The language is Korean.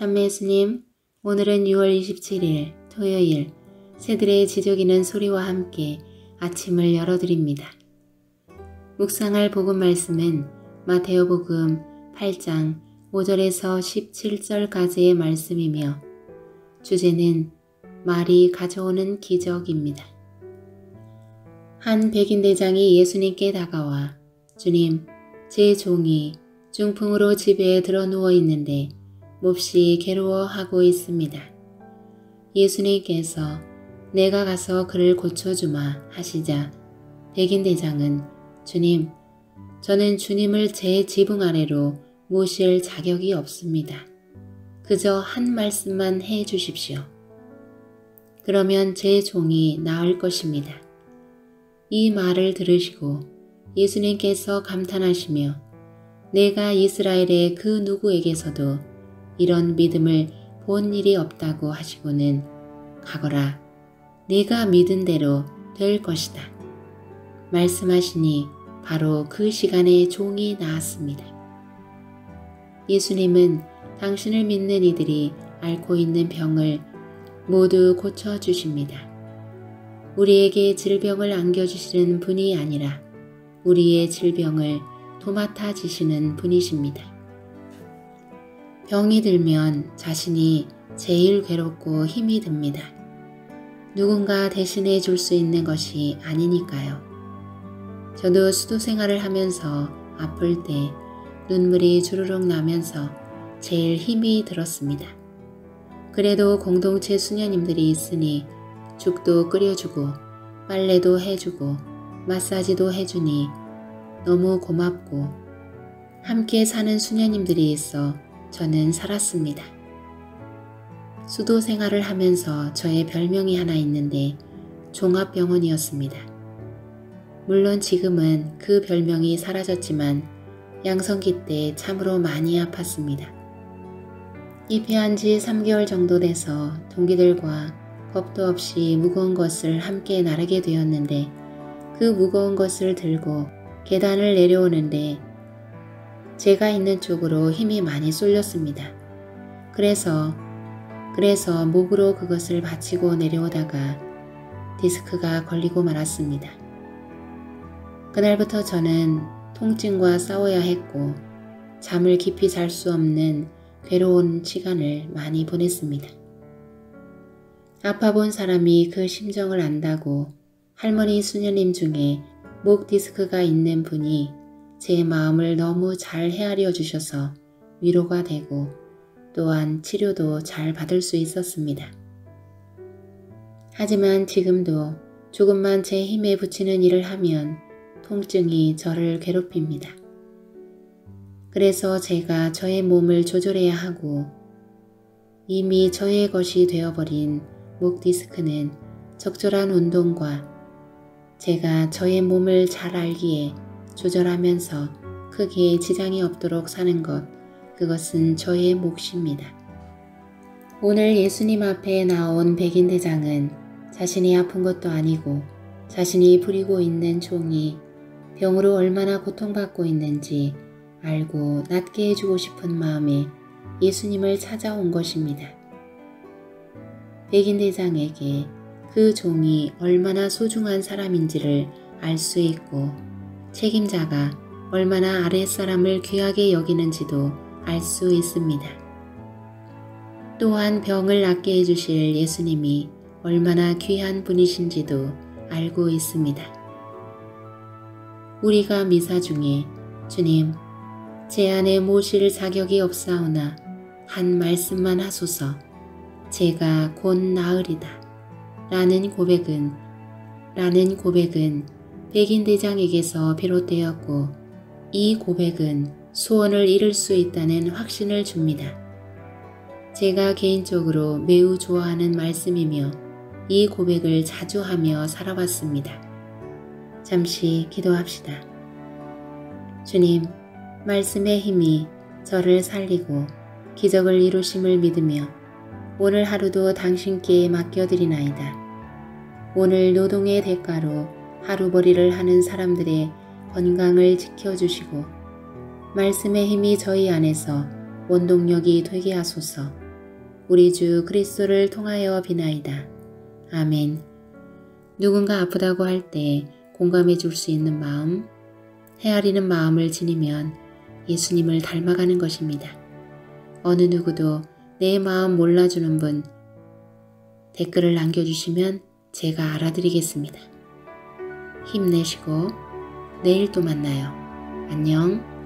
담매 예수님, 오늘은 6월 27일 토요일 새들의 지저귀는 소리와 함께 아침을 열어드립니다. 묵상할 복음 말씀은 마테오 복음 8장 5절에서 17절까지의 말씀이며 주제는 말이 가져오는 기적입니다. 한 백인 대장이 예수님께 다가와 주님, 제 종이 중풍으로 집에 들어 누워 있는데 몹시 괴로워하고 있습니다. 예수님께서 내가 가서 그를 고쳐주마 하시자 백인 대장은 주님, 저는 주님을 제 지붕 아래로 모실 자격이 없습니다. 그저 한 말씀만 해 주십시오. 그러면 제 종이 나을 것입니다. 이 말을 들으시고 예수님께서 감탄하시며 내가 이스라엘의 그 누구에게서도 이런 믿음을 본 일이 없다고 하시고는 가거라 네가 믿은 대로 될 것이다. 말씀하시니 바로 그 시간에 종이 나왔습니다. 예수님은 당신을 믿는 이들이 앓고 있는 병을 모두 고쳐주십니다. 우리에게 질병을 안겨주시는 분이 아니라 우리의 질병을 도맡아 지시는 분이십니다. 병이 들면 자신이 제일 괴롭고 힘이 듭니다. 누군가 대신해 줄 수 있는 것이 아니니까요. 저도 수도 생활을 하면서 아플 때 눈물이 주르륵 나면서 제일 힘이 들었습니다. 그래도 공동체 수녀님들이 있으니 죽도 끓여주고 빨래도 해주고 마사지도 해주니 너무 고맙고 함께 사는 수녀님들이 있어 저는 살았습니다. 수도 생활을 하면서 저의 별명이 하나 있는데 종합병원이었습니다. 물론 지금은 그 별명이 사라졌지만 양성기 때 참으로 많이 아팠습니다. 입회한 지 3개월 정도 돼서 동기들과 겁도 없이 무거운 것을 함께 나르게 되었는데 그 무거운 것을 들고 계단을 내려오는데 제가 있는 쪽으로 힘이 많이 쏠렸습니다. 그래서 그래서 목으로 그것을 받치고 내려오다가 디스크가 걸리고 말았습니다. 그날부터 저는 통증과 싸워야 했고 잠을 깊이 잘 수 없는 괴로운 시간을 많이 보냈습니다. 아파 본 사람이 그 심정을 안다고 할머니 수녀님 중에 목 디스크가 있는 분이 제 마음을 너무 잘 헤아려 주셔서 위로가 되고 또한 치료도 잘 받을 수 있었습니다. 하지만 지금도 조금만 제 힘에 붙이는 일을 하면 통증이 저를 괴롭힙니다. 그래서 제가 저의 몸을 조절해야 하고 이미 저의 것이 되어버린 목 디스크는 적절한 운동과 제가 저의 몸을 잘 알기에 조절하면서 크게 지장이 없도록 사는 것, 그것은 저의 몫입니다. 오늘 예수님 앞에 나온 백인 대장은 자신이 아픈 것도 아니고 자신이 부리고 있는 종이 병으로 얼마나 고통받고 있는지 알고 낫게 해주고 싶은 마음에 예수님을 찾아온 것입니다. 백인 대장에게 그 종이 얼마나 소중한 사람인지를 알 수 있고 책임자가 얼마나 아랫사람을 귀하게 여기는지도 알 수 있습니다. 또한 병을 낫게 해주실 예수님이 얼마나 귀한 분이신지도 알고 있습니다. 우리가 미사 중에 주님, 제 안에 모실 자격이 없사오나 한 말씀만 하소서 제가 곧 나으리다. 라는 고백은 라는 고백은 백인 대장에게서 비롯되었고 이 고백은 소원을 이룰 수 있다는 확신을 줍니다. 제가 개인적으로 매우 좋아하는 말씀이며 이 고백을 자주 하며 살아왔습니다. 잠시 기도합시다. 주님, 말씀의 힘이 저를 살리고 기적을 이루심을 믿으며 오늘 하루도 당신께 맡겨드리나이다. 오늘 노동의 대가로 하루벌이를 하는 사람들의 건강을 지켜주시고 말씀의 힘이 저희 안에서 원동력이 되게 하소서 우리 주 그리스도를 통하여 비나이다. 아멘. 누군가 아프다고 할 때 공감해 줄 수 있는 마음, 헤아리는 마음을 지니면 예수님을 닮아가는 것입니다. 어느 누구도 내 마음 몰라주는 분 댓글을 남겨주시면 제가 알아드리겠습니다. 힘내시고 내일 또 만나요. 안녕.